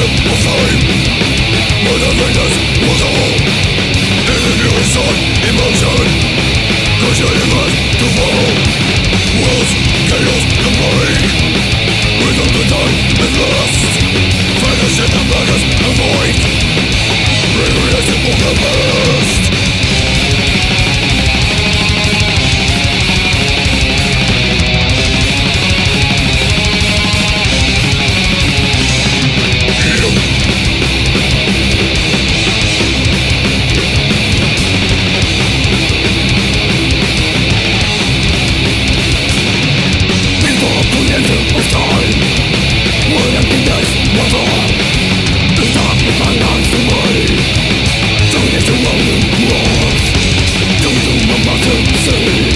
simple flame Murder I'm about to see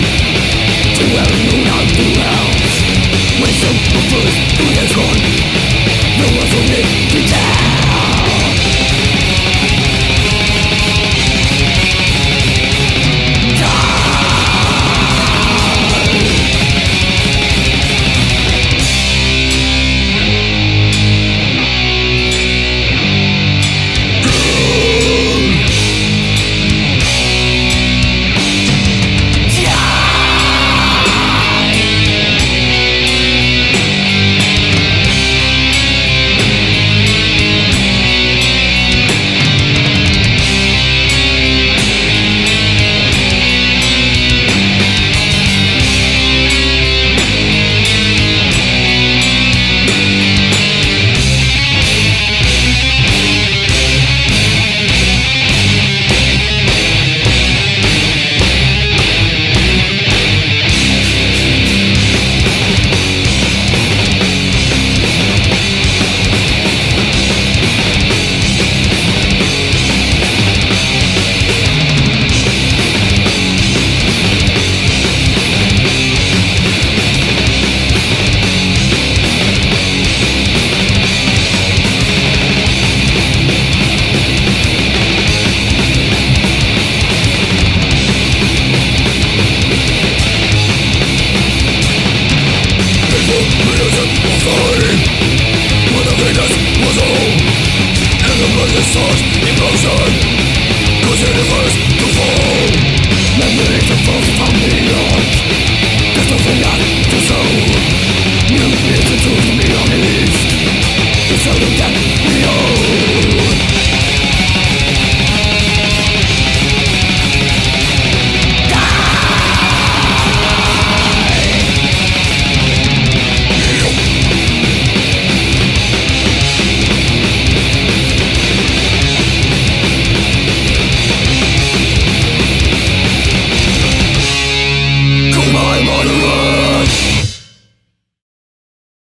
Rehearsed of time Where the fainthearts was all And the present starts in motion Cause universe to fall Let me lift the from the earth